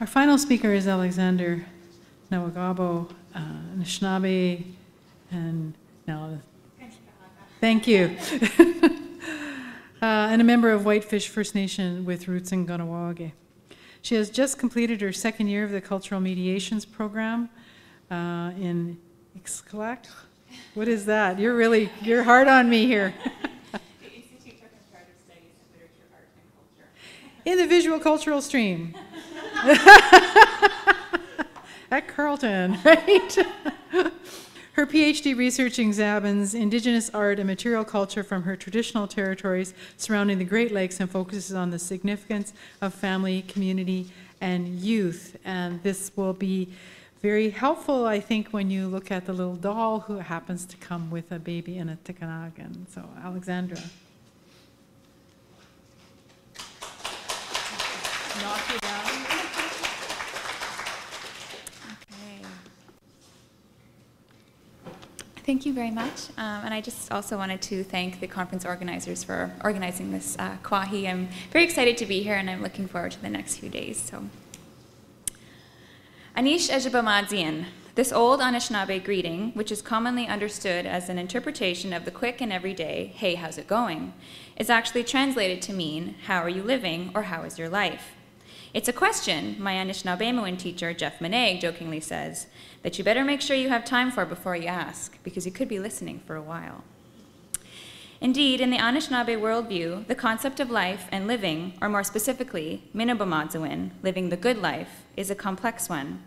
Our final speaker is Alexandra Nahwegahbow, uh, Anishinaabe, and now, thank you. uh, and a member of Whitefish First Nation with roots in Kahnawake. She has just completed her second year of the Cultural Mediations Program uh, in ICSLAC. What is that? You're really, you're hard on me here. in the visual cultural stream. At Carleton, right? Her PhD research examines Indigenous art and material culture from her traditional territories surrounding the Great Lakes and focuses on the significance of family, community, and youth. And this will be very helpful, I think, when you look at the little doll who happens to come with a baby in a tikanagan. So, Alexandra. Knock you down. Thank you very much. Um, and I just also wanted to thank the conference organizers for organizing this uh, CWAHI. I'm very excited to be here and I'm looking forward to the next few days. So, Anish Ejibamadzian, this old Anishinaabe greeting, which is commonly understood as an interpretation of the quick and everyday, hey, how's it going, is actually translated to mean, how are you living or how is your life? It's a question, my Anishinaabemowin teacher, Jeff Monet, jokingly says, that you better make sure you have time for before you ask, because you could be listening for a while. Indeed, in the Anishinaabe worldview, the concept of life and living, or more specifically, Minabamadzawin, living the good life, is a complex one,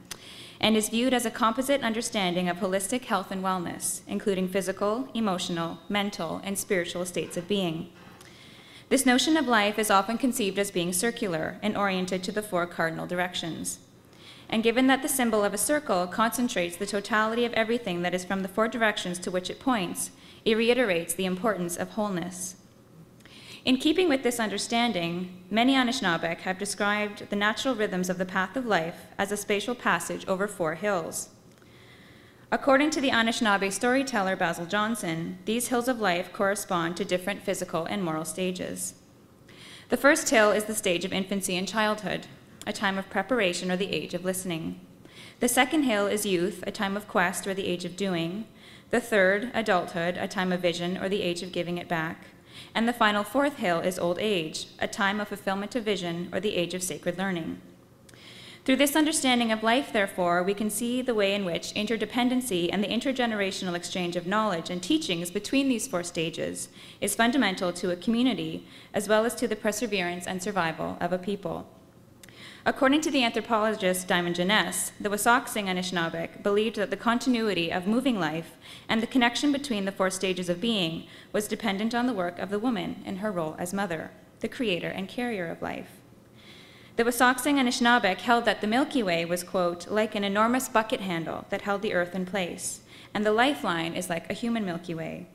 and is viewed as a composite understanding of holistic health and wellness, including physical, emotional, mental, and spiritual states of being. This notion of life is often conceived as being circular and oriented to the four cardinal directions. And given that the symbol of a circle concentrates the totality of everything that is from the four directions to which it points, it reiterates the importance of wholeness. In keeping with this understanding, many Anishinaabeg have described the natural rhythms of the path of life as a spatial passage over four hills. According to the Anishinaabe storyteller Basil Johnston, these hills of life correspond to different physical and moral stages. The first hill is the stage of infancy and childhood, a time of preparation or the age of listening. The second hill is youth, a time of quest or the age of doing. The third, adulthood, a time of vision or the age of giving it back. And the final fourth hill is old age, a time of fulfillment of vision or the age of sacred learning. Through this understanding of life, therefore, we can see the way in which interdependency and the intergenerational exchange of knowledge and teachings between these four stages is fundamental to a community, as well as to the perseverance and survival of a people. According to the anthropologist Diamond Jenness, the Wasauksing Anishinaabeg believed that the continuity of moving life and the connection between the four stages of being was dependent on the work of the woman in her role as mother, the creator and carrier of life. The Wasauksing Anishinaabeg held that the Milky Way was, quote, like an enormous bucket handle that held the earth in place, and the lifeline is like a human Milky Way.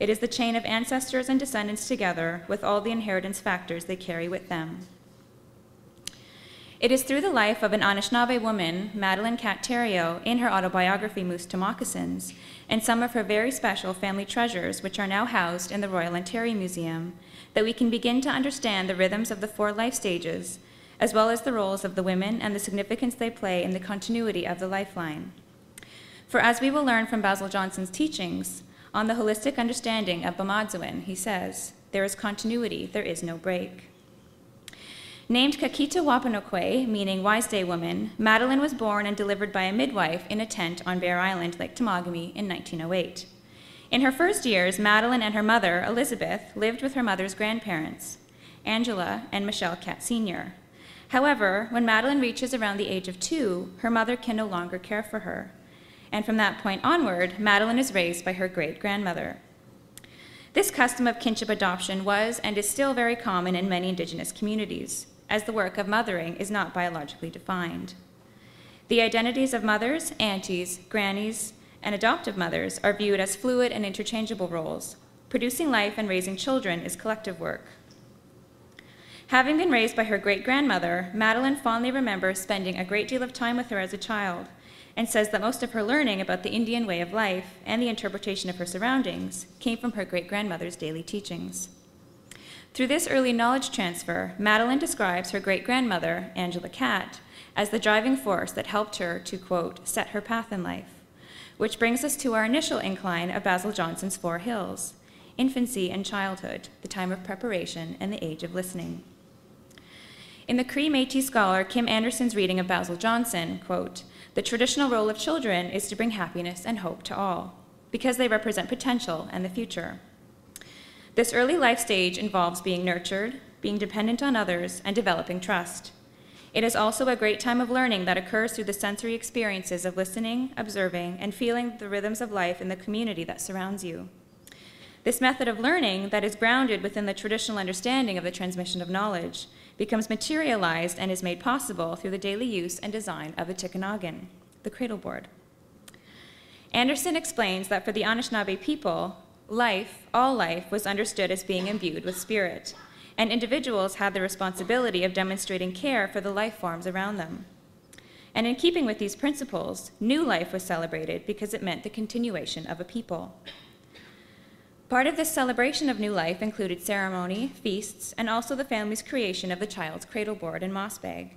It is the chain of ancestors and descendants together with all the inheritance factors they carry with them. It is through the life of an Anishinaabe woman, Madeline Katt Theriault, in her autobiography Moose to Moccasins, and some of her very special family treasures, which are now housed in the Royal Ontario Museum, that we can begin to understand the rhythms of the four life stages as well as the roles of the women and the significance they play in the continuity of the lifeline. For as we will learn from Basil Johnston's teachings on the holistic understanding of Bamadzawin, he says, there is continuity, there is no break. Named Kakita Wapanokwe, meaning Wise Day Woman, Madeline was born and delivered by a midwife in a tent on Bear Island, Lake Temagami, in 1908. In her first years, Madeline and her mother, Elizabeth, lived with her mother's grandparents, Angela and Michel Katt Sr., However, when Madeline reaches around the age of two, her mother can no longer care for her. And from that point onward, Madeline is raised by her great grandmother. This custom of kinship adoption was and is still very common in many Indigenous communities, as the work of mothering is not biologically defined. The identities of mothers, aunties, grannies, and adoptive mothers are viewed as fluid and interchangeable roles. Producing life and raising children is collective work. Having been raised by her great grandmother, Madeline fondly remembers spending a great deal of time with her as a child and says that most of her learning about the Indian way of life and the interpretation of her surroundings came from her great grandmother's daily teachings. Through this early knowledge transfer, Madeline describes her great grandmother, Angela Katt, as the driving force that helped her to, quote, set her path in life. Which brings us to our initial incline of Basil Johnston's Four Hills infancy and childhood, the time of preparation, and the age of listening. In the Cree Metis scholar Kim Anderson's reading of Basil Johnston, quote, the traditional role of children is to bring happiness and hope to all, because they represent potential and the future. This early life stage involves being nurtured, being dependent on others, and developing trust. It is also a great time of learning that occurs through the sensory experiences of listening, observing, and feeling the rhythms of life in the community that surrounds you. This method of learning that is grounded within the traditional understanding of the transmission of knowledge becomes materialized and is made possible through the daily use and design of the Tikanagan, the cradle board. Anderson explains that for the Anishinaabe people, Life, all life, was understood as being imbued with spirit, and individuals had the responsibility of demonstrating care for the life forms around them. And in keeping with these principles, new life was celebrated because it meant the continuation of a people. Part of this celebration of new life included ceremony, feasts, and also the family's creation of the child's cradle board and moss bag.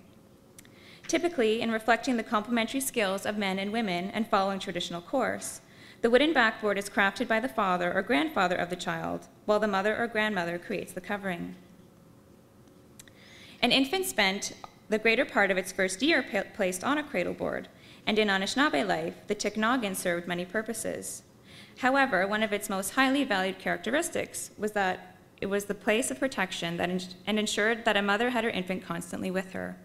Typically, in reflecting the complementary skills of men and women and following traditional course, the wooden backboard is crafted by the father or grandfather of the child, while the mother or grandmother creates the covering. An infant spent the greater part of its first year placed on a cradle board, and in Anishinaabe life, the Tiknagan served many purposes. However, one of its most highly valued characteristics was that it was the place of protection that and ensured that a mother had her infant constantly with her.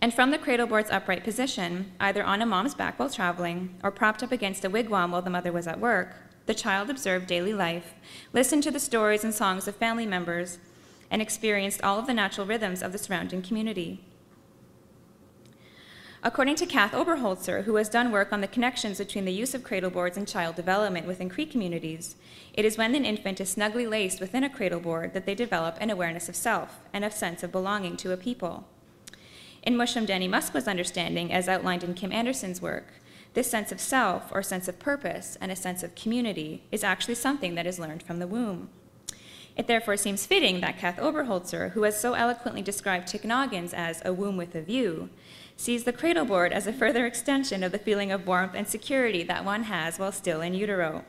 And from the cradle board's upright position, either on a mom's back while traveling or propped up against a wigwam while the mother was at work, the child observed daily life, listened to the stories and songs of family members, and experienced all of the natural rhythms of the surrounding community. According to Cath Oberholzer, who has done work on the connections between the use of cradle boards and child development within Cree communities, it is when an infant is snugly laced within a cradle board that they develop an awareness of self and a sense of belonging to a people. In Mushum Danny Musqua's understanding, as outlined in Kim Anderson's work, this sense of self or sense of purpose and a sense of community is actually something that is learned from the womb. It therefore seems fitting that Cath Oberholzer, who has so eloquently described Tiknogans as a womb with a view, sees the cradle board as a further extension of the feeling of warmth and security that one has while still in utero.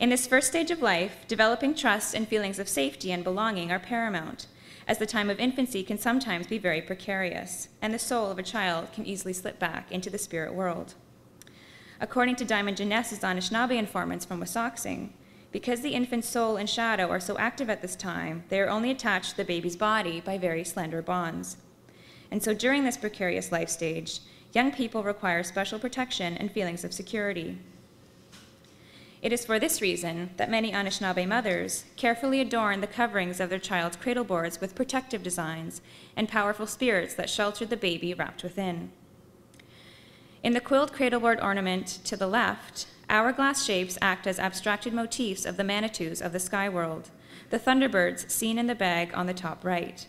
In this first stage of life, developing trust and feelings of safety and belonging are paramount, as the time of infancy can sometimes be very precarious, and the soul of a child can easily slip back into the spirit world. According to Diamond Jenness' Anishinaabe informants from Wasauksing, because the infant's soul and shadow are so active at this time, they are only attached to the baby's body by very slender bonds. And so during this precarious life stage, young people require special protection and feelings of security. It is for this reason that many Anishinaabe mothers carefully adorn the coverings of their child's cradle boards with protective designs and powerful spirits that shelter the baby wrapped within. In the quilled cradleboard ornament to the left, hourglass shapes act as abstracted motifs of the manitous of the sky world, the thunderbirds seen in the bag on the top right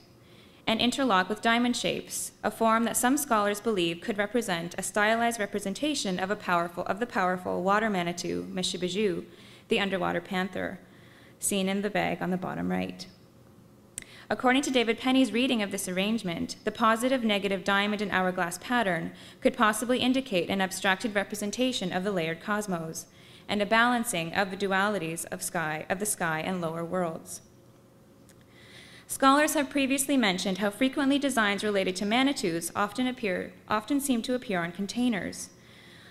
and interlock with diamond shapes, a form that some scholars believe could represent a stylized representation of, a powerful, of the powerful water manitou, Mishibiju, the underwater panther, seen in the bag on the bottom right. According to David Penney's reading of this arrangement, the positive negative diamond and hourglass pattern could possibly indicate an abstracted representation of the layered cosmos and a balancing of the dualities of sky of the sky and lower worlds. Scholars have previously mentioned how frequently designs related to manitous often, appear, often seem to appear on containers.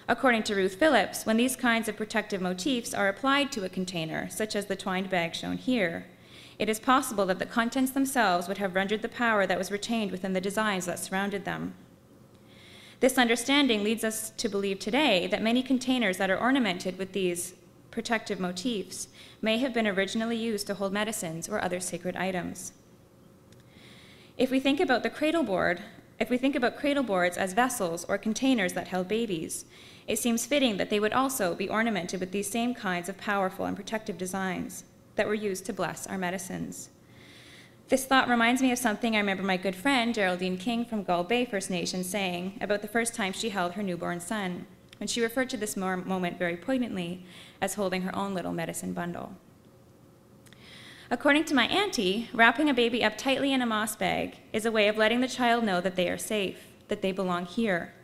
According to Ruth Phillips, when these kinds of protective motifs are applied to a container, such as the twined bag shown here, it is possible that the contents themselves would have rendered the power that was retained within the designs that surrounded them. This understanding leads us to believe today that many containers that are ornamented with these protective motifs may have been originally used to hold medicines or other sacred items. If we think about the cradle board, if we think about cradle boards as vessels or containers that held babies, it seems fitting that they would also be ornamented with these same kinds of powerful and protective designs that were used to bless our medicines. This thought reminds me of something I remember my good friend Geraldine King from Gull Bay First Nation saying about the first time she held her newborn son, when she referred to this moment very poignantly as holding her own little medicine bundle. According to my auntie, wrapping a baby up tightly in a moss bag is a way of letting the child know that they are safe, that they belong here.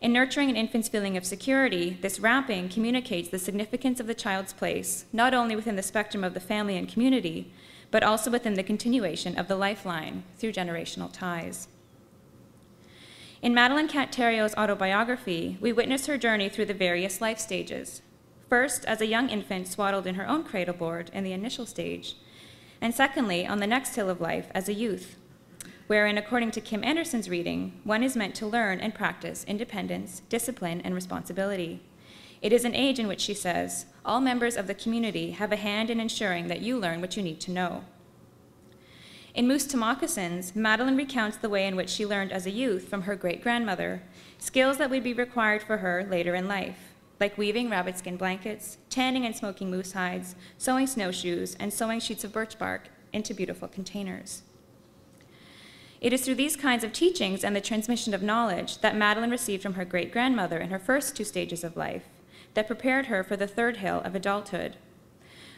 In nurturing an infant's feeling of security, this wrapping communicates the significance of the child's place, not only within the spectrum of the family and community, but also within the continuation of the lifeline through generational ties. In Madeline Katt autobiography, we witness her journey through the various life stages. First, as a young infant swaddled in her own cradle board in the initial stage, and secondly, on the next hill of life as a youth, wherein, according to Kim Anderson's reading, one is meant to learn and practice independence, discipline, and responsibility. It is an age in which, she says, all members of the community have a hand in ensuring that you learn what you need to know. In Moose to Moccasins, Madeline recounts the way in which she learned as a youth from her great grandmother skills that would be required for her later in life, like weaving rabbit skin blankets, tanning and smoking moose hides, sewing snowshoes, and sewing sheets of birch bark into beautiful containers. It is through these kinds of teachings and the transmission of knowledge that Madeline received from her great grandmother in her first two stages of life that prepared her for the third hill of adulthood,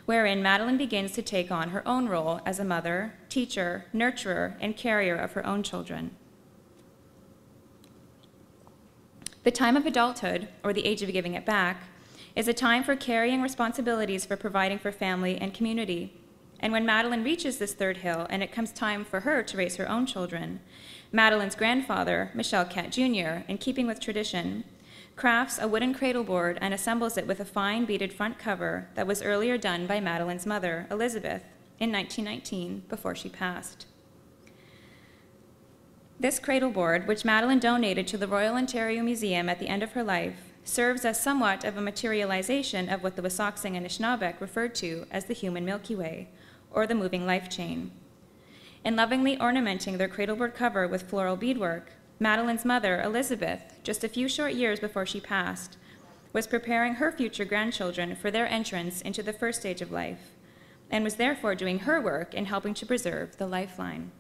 wherein Madeline begins to take on her own role as a mother, teacher, nurturer, and carrier of her own children. The time of adulthood, or the age of giving it back, is a time for carrying responsibilities for providing for family and community. And when Madeline reaches this third hill and it comes time for her to raise her own children, Madeline's grandfather, Michel Katt Jr., in keeping with tradition, crafts a wooden cradle board and assembles it with a fine beaded front cover that was earlier done by Madeline's mother, Elizabeth, in 1919 before she passed. This cradle board, which Madeline donated to the Royal Ontario Museum at the end of her life, serves as somewhat of a materialization of what the Wasauksing and Anishinaabeg referred to as the human Milky Way, or the moving life chain. In lovingly ornamenting their cradleboard cover with floral beadwork, Madeline's mother, Elizabeth, just a few short years before she passed, was preparing her future grandchildren for their entrance into the first stage of life, and was therefore doing her work in helping to preserve the lifeline.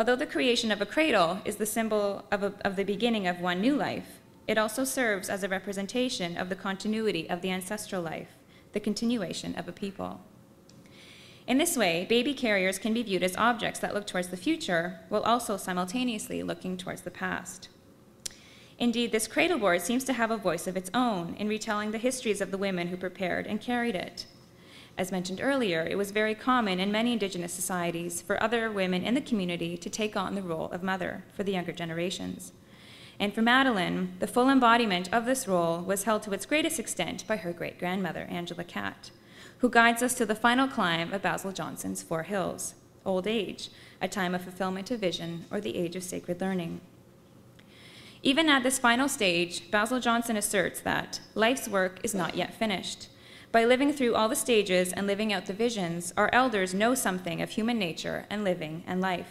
Although the creation of a cradle is the symbol of, a, of the beginning of one new life, it also serves as a representation of the continuity of the ancestral life, the continuation of a people. In this way, baby carriers can be viewed as objects that look towards the future while also simultaneously looking towards the past. Indeed, this cradleboard seems to have a voice of its own in retelling the histories of the women who prepared and carried it. As mentioned earlier, it was very common in many indigenous societies for other women in the community to take on the role of mother for the younger generations. And for Madeline, the full embodiment of this role was held to its greatest extent by her great grandmother, Angela Katt who guides us to the final climb of Basil Johnston's Four Hills, old age, a time of fulfillment of vision, or the age of sacred learning. Even at this final stage, Basil Johnston asserts that life's work is not yet finished. By living through all the stages and living out the visions, our elders know something of human nature and living and life.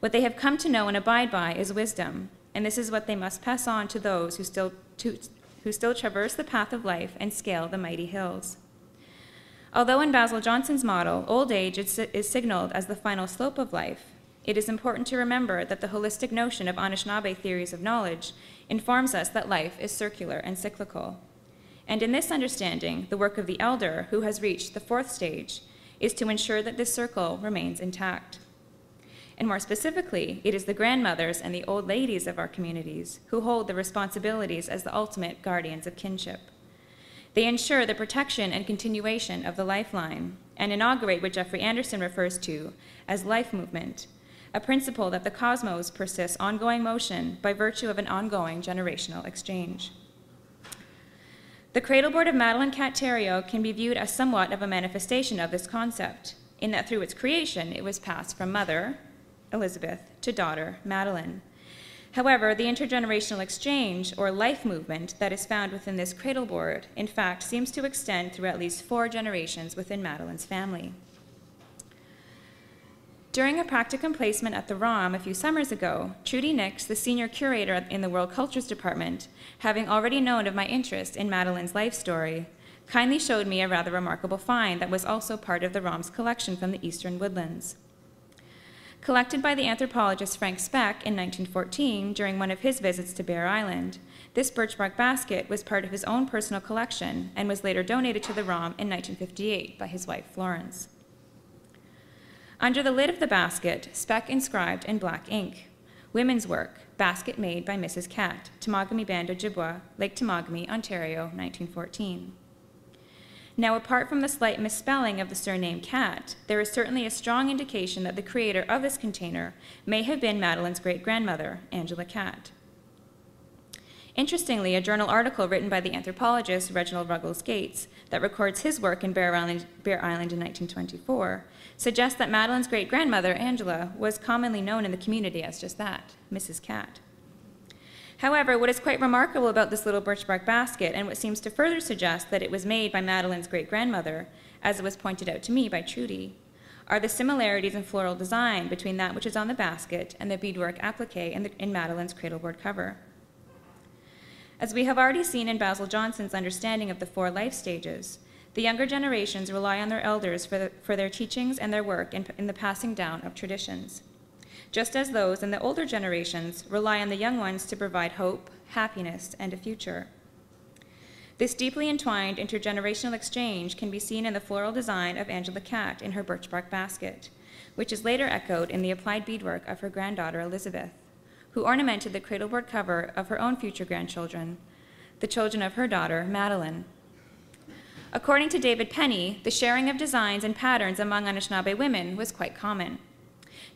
What they have come to know and abide by is wisdom, and this is what they must pass on to those who still, to, who still traverse the path of life and scale the mighty hills. Although in Basil Johnston's model, old age is, signaled as the final slope of life, it is important to remember that the holistic notion of Anishinaabe theories of knowledge informs us that life is circular and cyclical. And in this understanding, the work of the elder, who has reached the fourth stage, is to ensure that this circle remains intact. And more specifically, it is the grandmothers and the old ladies of our communities who hold the responsibilities as the ultimate guardians of kinship. They ensure the protection and continuation of the lifeline and inaugurate what Jeffrey Anderson refers to as life movement, a principle that the cosmos persists ongoing motion by virtue of an ongoing generational exchange. The cradleboard of Madeline Katt Theriault can be viewed as somewhat of a manifestation of this concept, in that through its creation it was passed from mother, Elizabeth, to daughter, Madeline, However, the intergenerational exchange, or life movement, that is found within this cradle board, in fact, seems to extend through at least four generations within Madeline's family. During a practicum placement at the ROM a few summers ago, Trudy Nicks, the senior curator in the World Cultures Department, having already known of my interest in Madeline's life story, kindly showed me a rather remarkable find that was also part of the ROM's collection from the Eastern Woodlands. Collected by the anthropologist Frank Speck in 1914 during one of his visits to Bear Island, This birch bark basket was part of his own personal collection and was later donated to the ROM in 1958 by his wife Florence. Under the lid of the basket, speck inscribed in black ink, Women's Work, basket made by Mrs. Cat, Temagami Band Ojibwa, Lake Temagami, Ontario, 1914. Now, apart from the slight misspelling of the surname Cat, there is certainly a strong indication that the creator of this container may have been Madeline's great grandmother, Angela Katt. Interestingly, a journal article written by the anthropologist Reginald Ruggles Gates that records his work in Bear Island, Bear Island in 1924 suggests that Madeline's great grandmother, Angela, was commonly known in the community as just that, Mrs. Katt. However, what is quite remarkable about this little birch bark basket, and what seems to further suggest that it was made by Madeline's great grandmother, as it was pointed out to me by Trudy, are the similarities in floral design between that which is on the basket and the beadwork applique in, the, in Madeline's cradleboard cover. As we have already seen in Basil Johnston's understanding of the four life stages, the younger generations rely on their elders for, the, for their teachings and their work in, in the passing down of traditions just as those in the older generations rely on the young ones to provide hope, happiness, and a future. This deeply entwined intergenerational exchange can be seen in the floral design of Angela Katt in her birch bark basket, which is later echoed in the applied beadwork of her granddaughter Elizabeth, who ornamented the cradleboard cover of her own future grandchildren, the children of her daughter, Madeline. According to David Penney, the sharing of designs and patterns among Anishinaabe women was quite common.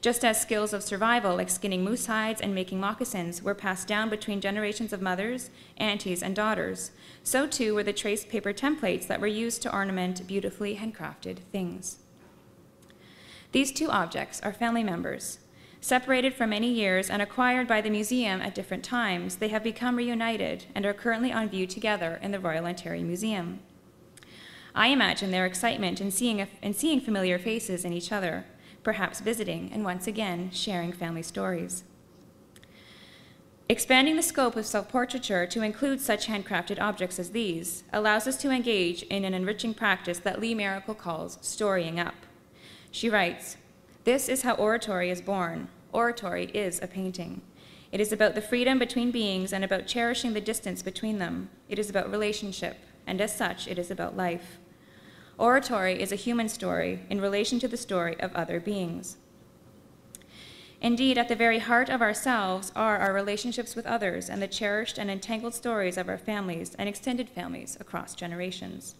Just as skills of survival, like skinning moose hides and making moccasins, were passed down between generations of mothers, aunties, and daughters, so too were the traced paper templates that were used to ornament beautifully handcrafted things. These two objects are family members. Separated for many years and acquired by the museum at different times, they have become reunited and are currently on view together in the Royal Ontario Museum. I imagine their excitement in seeing, in seeing familiar faces in each other perhaps visiting, and once again, sharing family stories. Expanding the scope of self-portraiture to include such handcrafted objects as these allows us to engage in an enriching practice that Lee Maracle calls storying up. She writes, This is how oratory is born. Oratory is a painting. It is about the freedom between beings and about cherishing the distance between them. It is about relationship, and as such, it is about life. Oratory is a human story in relation to the story of other beings. Indeed, at the very heart of ourselves are our relationships with others and the cherished and entangled stories of our families and extended families across generations.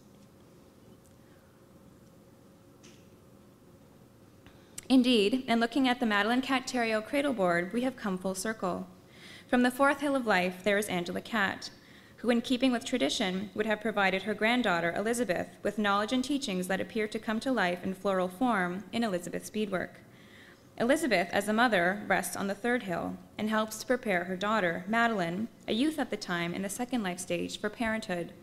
Indeed, in looking at the Madeline Katt Thériault cradle board, we have come full circle. From the fourth hill of life, there is Angela Katt, who, in keeping with tradition, would have provided her granddaughter, Elizabeth, with knowledge and teachings that appear to come to life in floral form in Elizabeth's beadwork. Elizabeth, as a mother, rests on the third hill and helps to prepare her daughter, Madeline, a youth at the time in the second life stage, for parenthood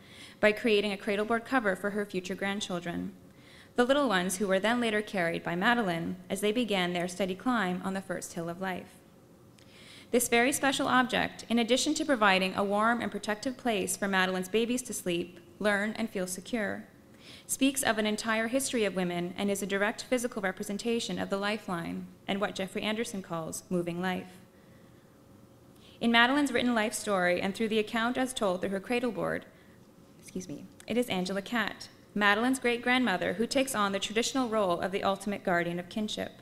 by creating a cradleboard cover for her future grandchildren, the little ones who were then later carried by Madeline as they began their steady climb on the first hill of life. This very special object, in addition to providing a warm and protective place for Madeline's babies to sleep, learn, and feel secure, speaks of an entire history of women and is a direct physical representation of the lifeline and what Jeffrey Anderson calls moving life. In Madeline's written life story and through the account as told through her cradleboard, excuse me, it is Angela Katt, Madeline's great grandmother, who takes on the traditional role of the ultimate guardian of kinship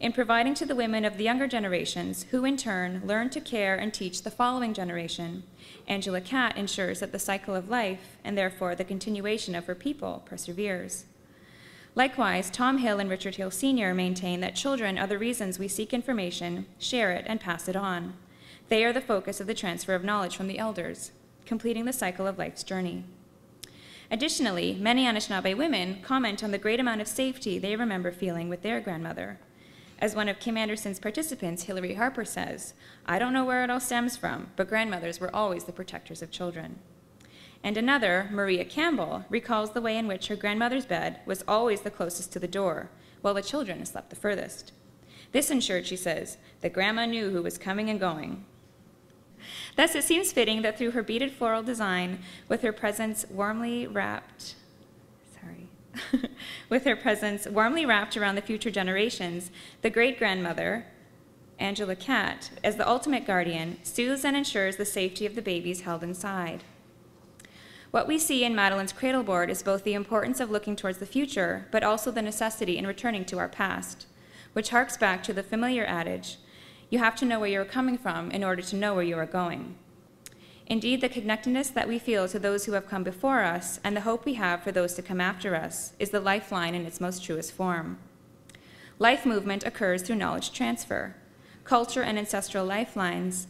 in providing to the women of the younger generations, who in turn learn to care and teach the following generation. Angela Katt ensures that the cycle of life, and therefore the continuation of her people, perseveres. Likewise, Tom Hill and Richard Hill Sr. maintain that children are the reasons we seek information, share it, and pass it on. They are the focus of the transfer of knowledge from the elders, completing the cycle of life's journey. Additionally, many Anishinaabe women comment on the great amount of safety they remember feeling with their grandmother. As one of Kim Anderson's participants, Hillary Harper, says, I don't know where it all stems from, but grandmothers were always the protectors of children. And another, Maria Campbell, recalls the way in which her grandmother's bed was always the closest to the door, while the children slept the furthest. This ensured, she says, that grandma knew who was coming and going. Thus, it seems fitting that through her beaded floral design, with her presence warmly wrapped, With her presence warmly wrapped around the future generations, the great grandmother, Angela Katt, as the ultimate guardian, soothes and ensures the safety of the babies held inside. What we see in Madeline's cradleboard is both the importance of looking towards the future, but also the necessity in returning to our past, which harks back to the familiar adage you have to know where you are coming from in order to know where you are going. Indeed, the connectedness that we feel to those who have come before us and the hope we have for those to come after us is the lifeline in its most truest form. Life movement occurs through knowledge transfer. Culture and ancestral lifelines,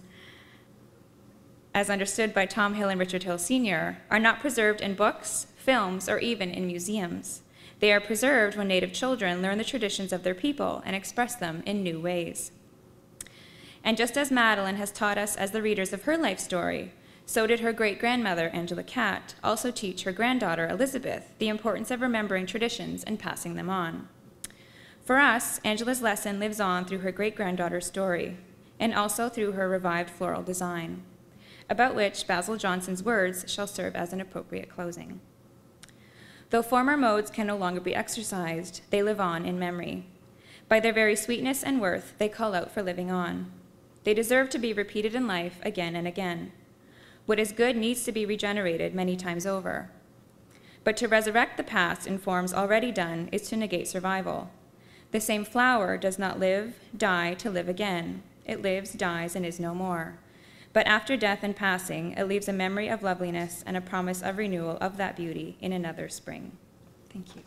as understood by Tom Hill and Richard Hill Sr., are not preserved in books, films, or even in museums. They are preserved when Native children learn the traditions of their people and express them in new ways. And just as Madeline has taught us as the readers of her life story, so did her great grandmother, Angela Katt, also teach her granddaughter, Elizabeth, the importance of remembering traditions and passing them on. For us, Angela's lesson lives on through her great granddaughter's story, and also through her revived floral design, about which Basil Johnston's words shall serve as an appropriate closing. Though former modes can no longer be exercised, they live on in memory. By their very sweetness and worth, they call out for living on. They deserve to be repeated in life again and again. What is good needs to be regenerated many times over. But to resurrect the past in forms already done is to negate survival. The same flower does not live, die to live again. It lives, dies, and is no more. But after death and passing, it leaves a memory of loveliness and a promise of renewal of that beauty in another spring. Thank you.